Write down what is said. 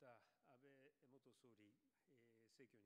安倍元総理政まに。